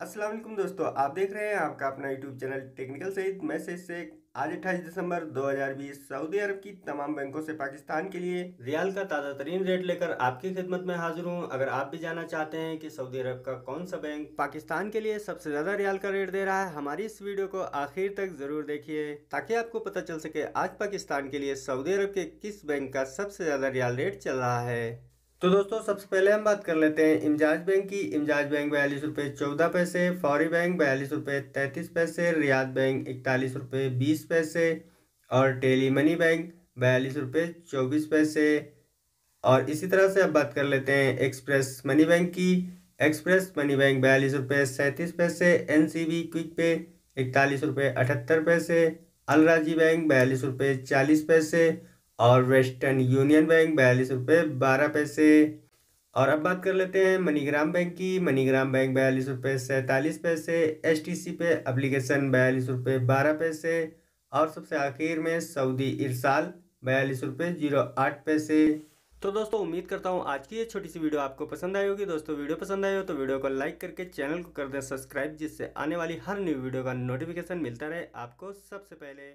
वालेकुम दोस्तों, आप देख रहे हैं आपका अपना यूट्यूब चैनल टेक्निकल सहित। मैसेज से आज 28 दिसंबर 2020 सऊदी अरब की तमाम बैंकों से पाकिस्तान के लिए रियाल का ताज़ा तरीन रेट लेकर आपकी खिदमत में हाजिर हूँ। अगर आप भी जानना चाहते हैं कि सऊदी अरब का कौन सा बैंक पाकिस्तान के लिए सबसे ज़्यादा रियाल का रेट दे रहा है, हमारी इस वीडियो को आखिर तक ज़रूर देखिए, ताकि आपको पता चल सके आज पाकिस्तान के लिए सऊदी अरब के किस बैंक का सबसे ज़्यादा रियाल रेट चल रहा है। तो दोस्तों, सबसे पहले हम बात कर लेते हैं इमजाज बैंक की। इमजाज बैंक बयालीस रुपये चौदह पैसे, फौरी बैंक बयालीस रुपये तैंतीस पैसे, रियाद बैंक इकतालीस रुपये बीस पैसे और टेली मनी बैंक बयालीस रुपये चौबीस पैसे। और इसी तरह से अब बात कर लेते हैं एक्सप्रेस मनी बैंक की। एक्सप्रेस मनी बैंक बयालीस रुपये सैंतीस पैसे एन सी बी क्विक पे इकतालीस रुपये अठहत्तर पैसे, अलराजी बैंक बयालीस रुपये चालीस पैसे और वेस्टर्न यूनियन बैंक बयालीस रुपये बारह पैसे। और अब बात कर लेते हैं मनीग्राम बैंक की। मनीग्राम बैंक बयालीस रुपये सैंतालीस पैसे। एच टी सी पे अप्लीकेशन बयालीस रुपये बारह पैसे। और सबसे आखिर में सऊदी इरसाल बयालीस रुपये ज़ीरो आठ पैसे। तो दोस्तों, उम्मीद करता हूँ आज की ये छोटी सी वीडियो आपको पसंद आई होगी। दोस्तों, वीडियो पसंद आई हो तो वीडियो को लाइक करके चैनल को कर दें सब्सक्राइब, जिससे आने वाली हर न्यू वीडियो का नोटिफिकेशन मिलता रहे आपको सबसे पहले।